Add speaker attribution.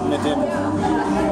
Speaker 1: admit him.